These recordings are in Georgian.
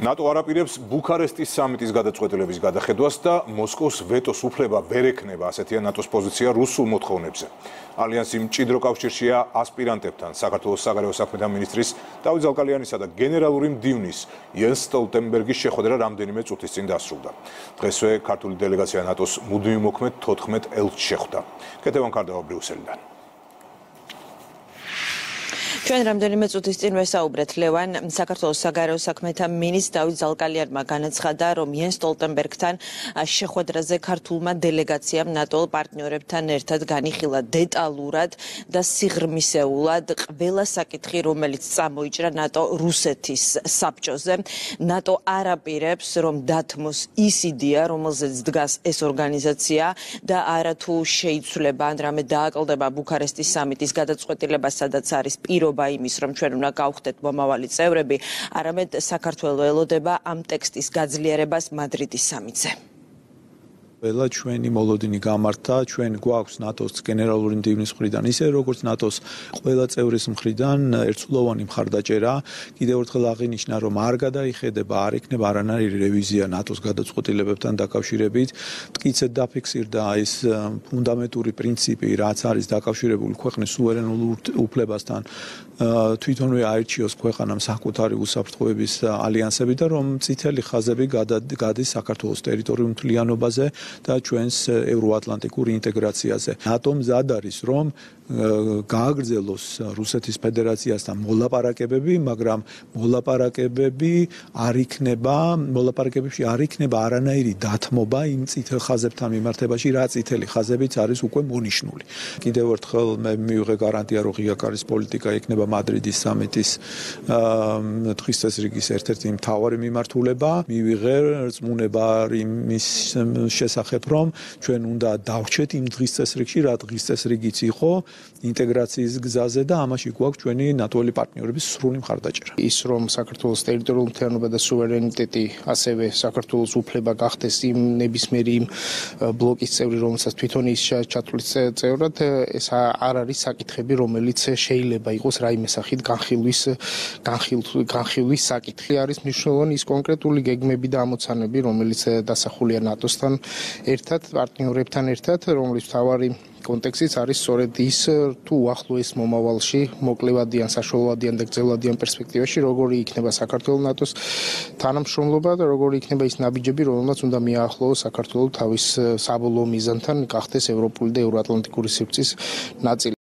ნატო არაპირებს ბუქარესტის სამიტის გადაწყვეტილების გადახედვას და მოსკოვს ვეტოს უფლება ვერ ექნება, ასეთია ნატოს პოზიცია რუსულ მოთხოვნებზე. ალიანსი მჭიდრო კავშირშია ასპირანტებთან, საქართველოს საგარეო საქმეთა მინისტრის დავით ზალკალიანისა და გენერალური მდივნის იენს სტოლტენბერგის შეხვედრა რამდენიმე წუთის წინ დასრულდა. დღესვე ქართული დელეგაცია ნატოს მუდმივ მოქმედ 14 ელჩს შეხვდა. კეთევან კარდავა ბრიუსელიდან. ჩვენ რამდენიმე წუთის წინ ვესაუბრეთ. ლევან საქართველოს საგარეო საქმეთა მინისტრ დავით ზალკალიანმა განაცხადა რომ იენ სტოლტენბერგთან შეხვედრაზე ქართულმა დელეგაციამ ნატო პარტნიორებთან ერთად განიხილა დეტალურად და სიღრმისეულად ყველა საკითხი რომელიც წამოიჭრა ნატო რუსეთის საბჭოზე. ნატო არაპირებს რომ დათმოს ის იდეა რომელზეც დგას ეს ორგანიზაცია და არა თუ შეიცვლება ან რამე დააკლდება ბუქარესტის სამიტის გადაწყვეტილება სადაც არის პირობა ნაკლებობა იმის, რომ ჩვენ უნდა გავხდეთ მომავალი წევრები, არამედ საქართველოს ელოდება ამ ტექსტის გაძლიერებას მადრიდის სამიტზე. ყველა ჩვენი მოლოდინი გამართა, ჩვენ გვაქვს ნატოს გენერალური მდივნის მხრიდან, ისე როგორც ნატოს ყველა წევრის მხრიდან ერთსულოვანი მხარდაჭერა. კიდევ ერთხელ აღინიშნა, რომ არ გადაიხედება, არ იქნება არანაირი რევიზია ნატოს გადაწყვეტილებებთან დაკავშირებით. მტკიცედ დაფიქსირდა ეს ფუნდამენტური პრინციპი, რაც არის დაკავშირებული ქვეყნის სუვერენულ უფლებასთან. თვითონვე აირჩიოს ქვეყანამ საკუთარი უსაფრთხოების ალიანსები და რომ წითელი ხაზები გადის საქართველოს ტერიტორიულ მთლიანობაზე და ჩვენს ევროატლანტიკურ ინტეგრაციაზე. ნატომ ზად არის რომ გააგრძელოს რუსეთის ფედერაციასთან მოლაპარაკებები, მაგრამ მოლაპარაკებები არ იქნება, მოლაპარაკებებში არ იქნება არანაირი დათმობა იმ წითელ ხაზებთან მიმართებაში, რა წითელი ხაზებიც არის უკვე მონიშნული. კიდევ ერთხელ მე მივიღე გარანტია, რომ ღიაკარის პოლიტიკა იქნება მადრიდის სამიტის დღის წესრიგის ერთ-ერთი მთავარი მიმართულება. მივიღე რწმუნება იმის შესახებ, რომ ჩვენ უნდა დავრჩეთ იმ დღის წესრიგში, რა დღის წესრიგიც იყო ინტეგრაციის გზაზე და ამაში გვაქვს ჩვენი ნატოელი პარტნიორების სრული მხარდაჭერა. ის რომ საქართველოს ტერიტორიული მთლიანობა და სუვერენიტეტი, ასევე საქართველოს უფლება გახდეს იმ ნებისმიერი იმ ბლოკის წევრი, რომელსაც თვითონ ის ჩათვლის წევრად, ეს არ არის საკითხები, რომელიც შეიძლება იყოს რაიმე სახით განხილვის განხილვის საკითხი არის მნიშვნელოვანი ის კონკრეტული გეგმები და ამოცანები, რომელიც დასახულია ნატოსთან ერთად, პარტნიორებთან ერთად, რომლის თავარი კონტექსტიც არის სწორედ ის თუ ახლოეს მომავალში მოკლევადიან საშუალებადიან და გრძელვადიან პერსპექტივაში როგორი იქნება საქართველოს ნატოს თანამშრომლობა და როგორი იქნება ის ნაბიჯები რომელმაც უნდა მიაახლოვოს საქართველოს თავის საბოლოო მიზანთან გახდეს ევროპული და ევროატლანტიკური სივრცის ნაწილი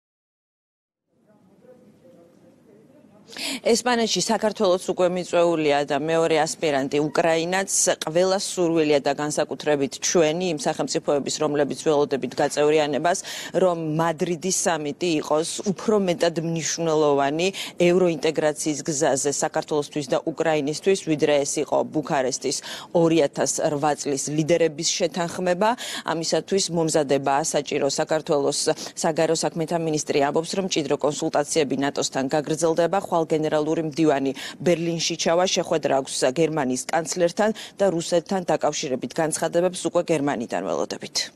ესპანეთში საქართველოს უკვე მიწვეულია და მეორე ასპირანტი უკრაინაც ყველა სურვილია და განსაკუთრებით ჩვენი იმ სახელმწიფოების რომლებიც ველოდებით გაწევრიანებას რომ მადრიდის სამიტი იყოს უფრო მეტად მნიშვნელოვანი ევროინტეგრაციის გზაზე საქართველოსთვის და უკრაინისთვის ვიდრე ეს იყო ბუქარესტის 2008 წლის ლიდერების შეთანხმება. ამისათვის მომზადებაა საჭირო საქართველოს საგარეო საქმეთა მინისტრი. ამბობს რომ ჭიდრო კონსულტაციები ნატოსთან გაგრძელდება. ხვალ გენერალური მდივანი. ბერლინში ჩავა შეხვედრა აქვს გერმანიის კანცლერთან და რუსეთთან დაკავშირებით განცხადებებს უკვე გერმანიდან ველოდებით